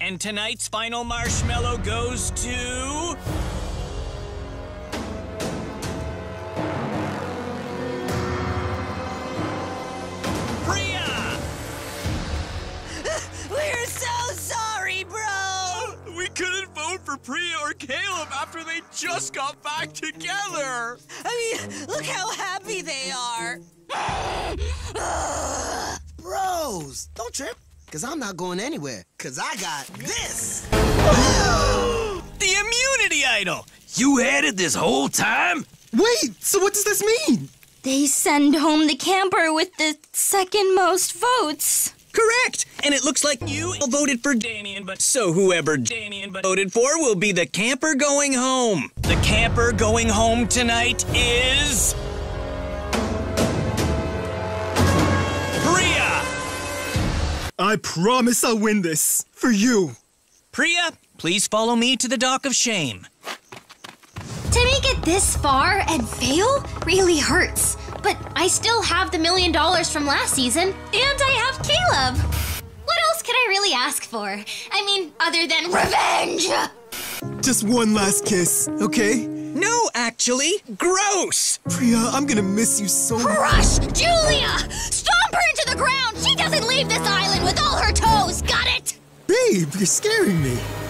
And tonight's final marshmallow goes to. Priya! We're so sorry, bro! We couldn't vote for Priya or Caleb after they just got back together! I mean, look how happy they are! Bros, don't trip, because I'm not going anywhere, because I got this. The immunity idol! You had it this whole time? Wait, so what does this mean? They send home the camper with the second most votes. Correct! And it looks like you voted for Damien, but so whoever Damien voted for will be the camper going home. The camper going home tonight is. I promise I'll win this. For you. Priya, please follow me to the dock of shame. To make it this far and fail really hurts. But I still have the million dollars from last season, and I have Caleb. What else could I really ask for? I mean, other than revenge! Just one last kiss, okay? No, actually, gross! Priya, I'm gonna miss you so much. Crush Julia! Stomp her into the ground! She doesn't leave this Babe, you're scaring me.